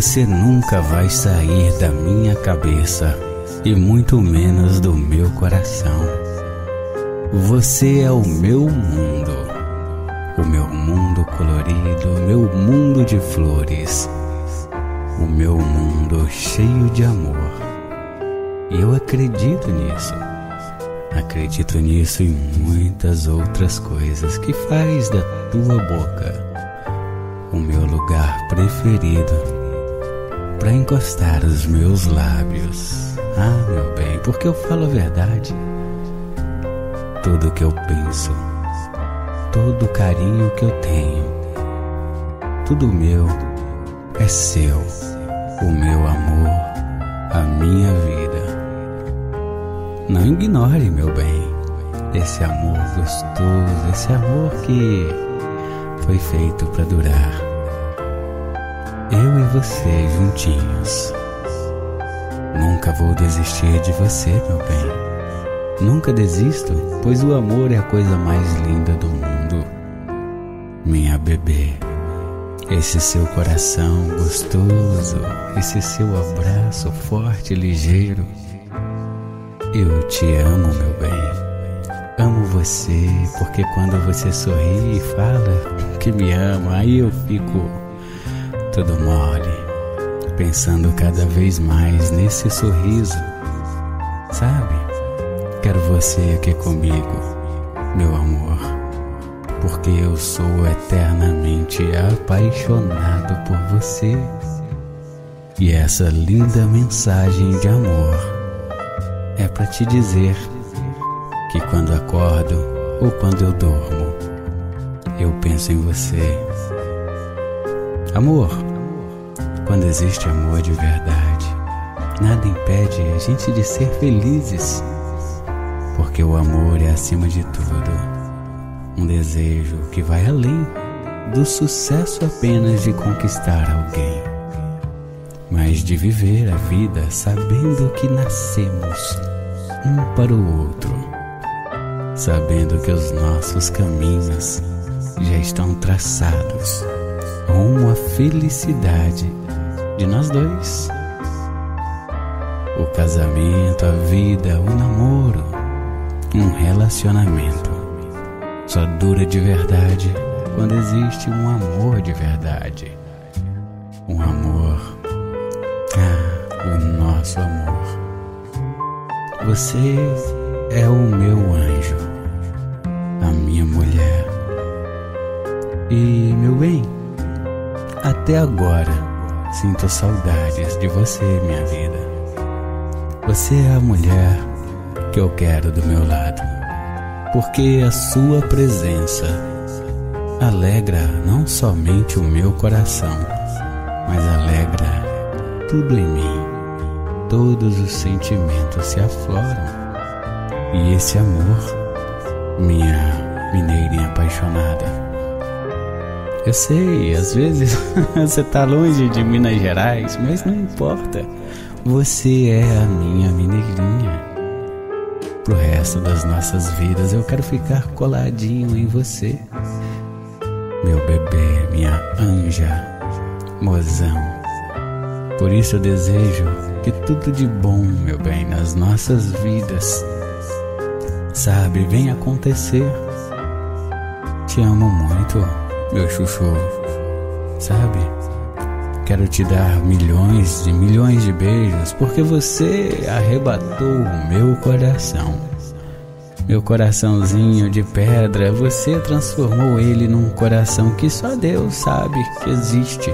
Você nunca vai sair da minha cabeça e muito menos do meu coração. Você é o meu mundo, o meu mundo colorido, o meu mundo de flores, o meu mundo cheio de amor. E eu acredito nisso. Acredito nisso e muitas outras coisas que faz da tua boca o meu lugar preferido para encostar os meus lábios. Ah, meu bem, porque eu falo a verdade. Tudo que eu penso, todo o carinho que eu tenho, tudo meu é seu, o meu amor, a minha vida. Não ignore, meu bem, esse amor gostoso, esse amor que foi feito para durar. Eu e você juntinhos. Nunca vou desistir de você, meu bem. Nunca desisto, pois o amor é a coisa mais linda do mundo. Minha bebê, esse seu coração gostoso, esse seu abraço forte e ligeiro. Eu te amo, meu bem. Amo você, porque quando você sorri e fala que me ama, aí eu fico todo mole, pensando cada vez mais nesse sorriso. Sabe? Quero você aqui comigo, meu amor, porque eu sou eternamente apaixonado por você. E essa linda mensagem de amor é para te dizer que quando acordo ou quando eu durmo, eu penso em você. Amor, quando existe amor de verdade, nada impede a gente de ser felizes, porque o amor é acima de tudo um desejo que vai além do sucesso apenas de conquistar alguém, mas de viver a vida sabendo que nascemos um para o outro sabendo que os nossos caminhos já estão traçados rumo à felicidade de nós dois. O casamento, a vida, o namoro, um relacionamento só dura de verdade quando existe um amor de verdade. Um amor, ah, o nosso amor. Você é o meu anjo a minha mulher. E, meu bem, até agora sinto saudades de você, minha vida. Você é a mulher que eu quero do meu lado, porque a sua presença alegra não somente o meu coração, mas alegra tudo em mim. Todos os sentimentos se afloram e esse amor minha mineirinha apaixonada. Eu sei, às vezes você tá longe de Minas Gerais, mas não importa. Você é a minha mineirinha. Pro resto das nossas vidas eu quero ficar coladinho em você. Meu bebê, minha anja, mozão. Por isso eu desejo que tudo de bom, meu bem, nas nossas vidas sabe, vem acontecer. Te amo muito, meu chuchu, sabe? Quero te dar milhões e milhões de beijos porque você arrebatou o meu coração. Meu coraçãozinho de pedra, você transformou ele num coração que só Deus sabe que existe.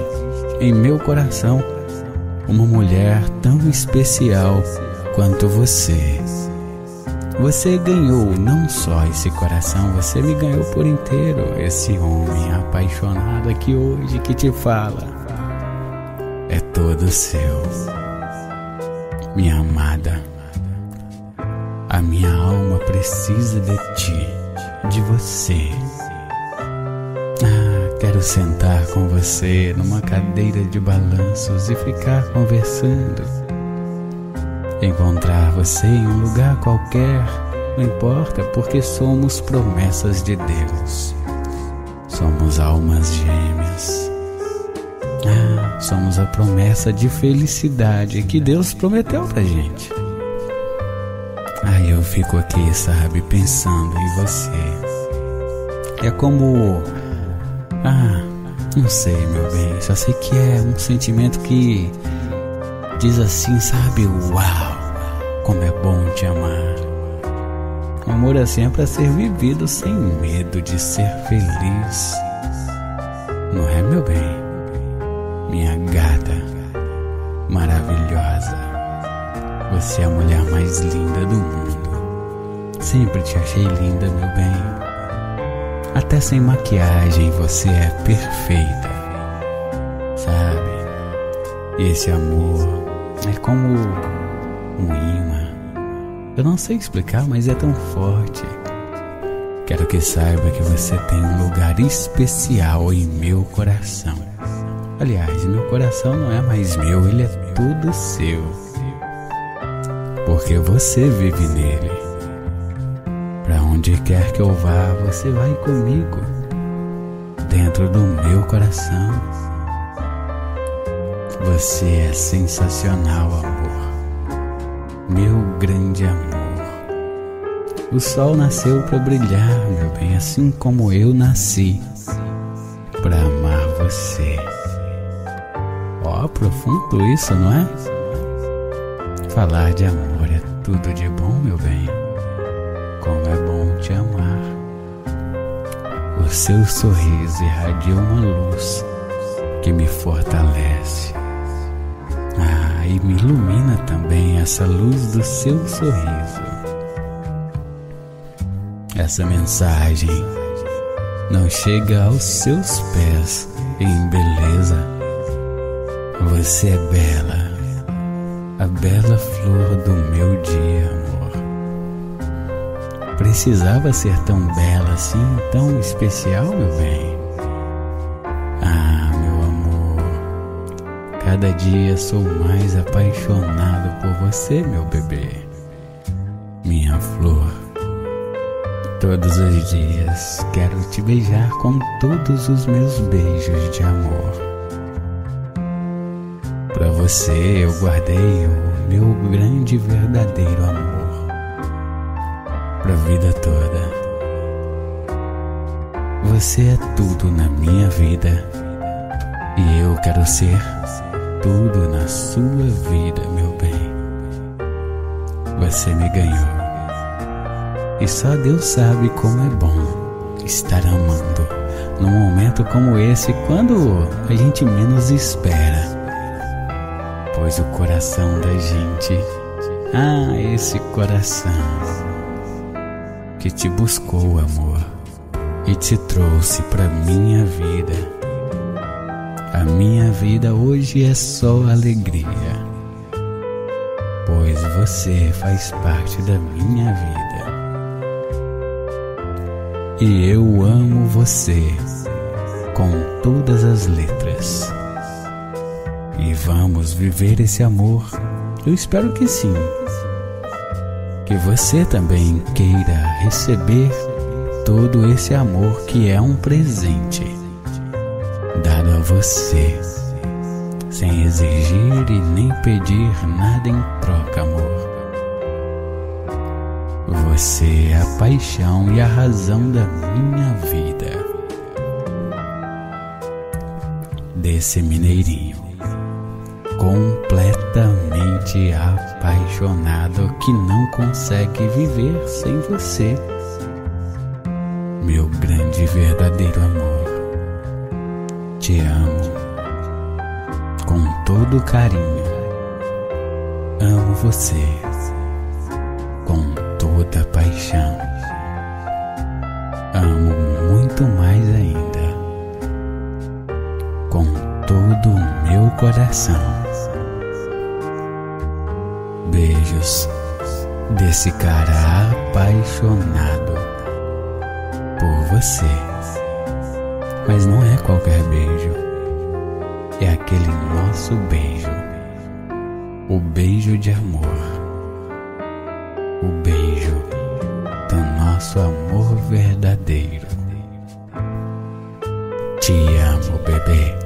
Em meu coração, uma mulher tão especial quanto você. Você ganhou não só esse coração, você me ganhou por inteiro. Esse homem apaixonado aqui hoje que te fala é todo seu. Minha amada, a minha alma precisa de ti, de você. Ah, quero sentar com você numa cadeira de balanços e ficar conversando Encontrar você em um lugar qualquer, não importa, porque somos promessas de Deus. Somos almas gêmeas. Ah, somos a promessa de felicidade que Deus prometeu pra gente. Aí eu fico aqui, sabe, pensando em você. É como. Ah, não sei, meu bem. Só sei que é um sentimento que diz assim, sabe? Uau, como é bom te amar. O amor é para ser vivido sem medo de ser feliz. Não é, meu bem? Minha gata maravilhosa. Você é a mulher mais linda do mundo. Sempre te achei linda, meu bem. Até sem maquiagem você é perfeita. Sabe? E esse amor é como um imã. Eu não sei explicar, mas é tão forte. Quero que saiba que você tem um lugar especial em meu coração. Aliás, meu coração não é mais meu, ele é tudo seu porque você vive nele. Para onde quer que eu vá, você vai comigo, dentro do meu coração. Você é sensacional, amor, meu grande amor. O sol nasceu para brilhar, meu bem, assim como eu nasci para amar você. Ó, oh, profundo isso, não é? Falar de amor é tudo de bom, meu bem. Como é bom te amar. O seu sorriso irradia uma luz que me fortalece. E me ilumina também essa luz do seu sorriso. Essa mensagem não chega aos seus pés em beleza. Você é bela a bela flor do meu dia, amor. Precisava ser tão bela assim, tão especial, meu bem. Cada dia sou mais apaixonado por você, meu bebê. Minha flor. Todos os dias quero te beijar com todos os meus beijos de amor. Para você eu guardei o meu grande verdadeiro amor para a vida toda. Você é tudo na minha vida e eu quero ser tudo na sua vida, meu bem. Você me ganhou e só Deus sabe como é bom estar amando num momento como esse quando a gente menos espera pois o coração da gente, ah, esse coração que te buscou, amor, e te trouxe para minha vida. A minha vida hoje é só alegria, pois você faz parte da minha vida. E eu amo você com todas as letras e vamos viver esse amor? Eu espero que sim. Que você também queira receber todo esse amor que é um presente dado a você, sem exigir e nem pedir nada em troca, amor. Você é a paixão e a razão da minha vida. Desse mineirinho completamente apaixonado que não consegue viver sem você, meu grande e verdadeiro amor. Te amo com todo carinho. Amo você com toda paixão. Amo muito mais ainda com todo o meu coração beijos desse cara apaixonado por você. Mas não é qualquer beijo, é aquele nosso beijo, o beijo de amor, o beijo do nosso amor verdadeiro. Te amo, bebê.